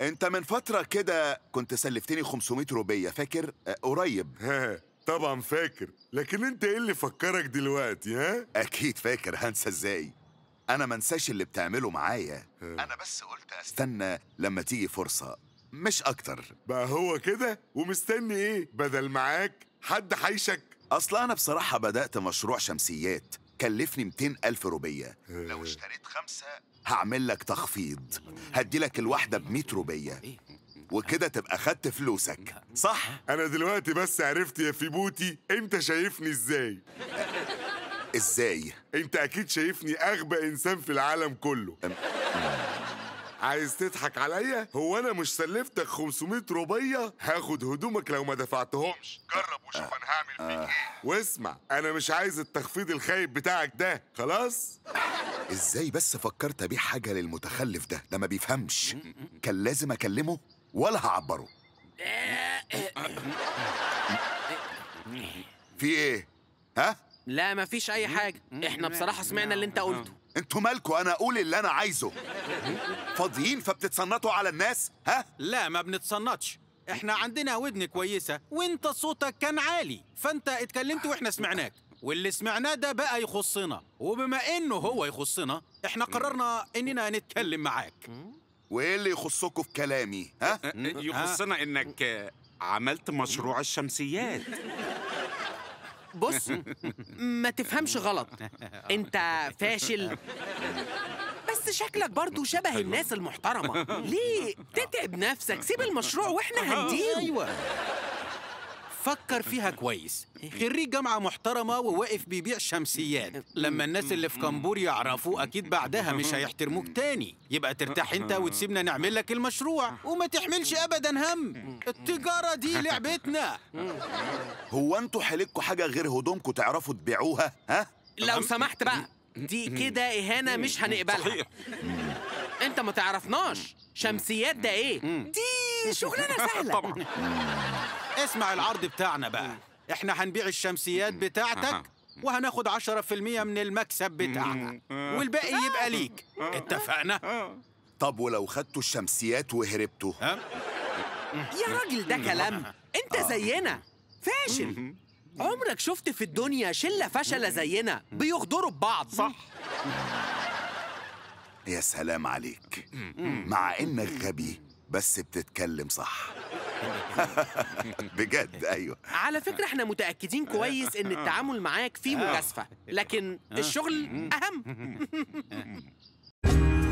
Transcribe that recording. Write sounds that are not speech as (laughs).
انت من فترة كده كنت سلفتني 500 روبية فاكر؟ آه، قريب. ها طبعا فاكر. لكن انت إيه اللي فكرك دلوقتي ها؟ أكيد فاكر. هنسى إزاي؟ أنا منساش اللي بتعمله معايا. أنا بس قلت أستنى لما تيجي فرصة. مش أكتر. بقى هو كده؟ ومستني إيه؟ بدل معاك حد حيشك؟ أصل أنا بصراحة بدأت مشروع شمسيات. كلفني 200 ألف روبية. لو اشتريت خمسة هعمل لك تخفيض. هدي لك الواحدة ب 100 روبية. وكده تبقى خدت فلوسك. صح؟ أنا دلوقتي بس عرفت يا فيبوتي أنت شايفني إزاي؟ إزاي؟ أنت أكيد شايفني أغبى إنسان في العالم كله. عايز تضحك عليا؟ هو أنا مش سلفتك 500 روبيه هاخد هدومك لو ما دفعتهمش. جرب وشوف أنا هعمل فيك إيه. واسمع أنا مش عايز التخفيض الخايب بتاعك ده. خلاص؟ إزاي بس فكرت أبيع حاجة للمتخلف ده؟ ده ما بيفهمش. كان لازم أكلمه ولا هعبره. (coughs) في إيه؟ ها؟ لا مفيش أي حاجة. إحنا بصراحة سمعنا اللي أنت قلته. أنتوا مالكوا؟ أنا أقول اللي أنا عايزه. فاضيين؟ فبتتصنطوا على الناس؟ ها؟ لا ما بنتصنطش إحنا عندنا ودن كويسة وأنت صوتك كان عالي. فأنت اتكلمت وإحنا سمعناك. واللي سمعناه ده بقى يخصنا. وبما إنه هو يخصنا إحنا قررنا إننا نتكلم معاك. وإيه اللي يخصكوا في كلامي؟ ها؟ يخصنا إنك عملت مشروع الشمسيات. بص ما تفهمش غلط. انت فاشل. بس شكلك برضو شبه الناس المحترمة. ليه؟ تتعب نفسك سيب المشروع وإحنا هنديره أيوه. فكر فيها كويس. خريج جامعة محترمة وواقف بيبيع شمسيات. لما الناس اللي في كمبور يعرفوه أكيد بعدها مش هيحترموك تاني. يبقى ترتاح أنت وتسيبنا نعمل لك المشروع وما تحملش أبدا هم. التجارة دي لعبتنا. هو أنتوا حيلكوا حاجة غير هدومكم تعرفوا تبيعوها؟ ها؟ لو سمحت بقى. دي كده إهانة مش هنقبلها. صحيح. أنت ما تعرفناش. شمسيات ده إيه؟ دي شغلانة سهلة. اسمع العرض بتاعنا بقى. إحنا هنبيع الشمسيات بتاعتك وهناخد 10% من المكسب بتاعنا. والباقي يبقى ليك. اتفقنا؟ طب ولو خدتوا الشمسيات وهربتوا؟ ها؟ يا راجل ده كلام. انت زينا. فاشل. عمرك شفت في الدنيا شلة فشلة زينا بيغدروا ببعض. صح. يا سلام عليك. مع إنك غبي بس بتتكلم صح. (laughs) بجد أيوه. على فكرة إحنا متأكدين كويس إن التعامل معاك فيه مجازفة لكن الشغل أهم. (laughs)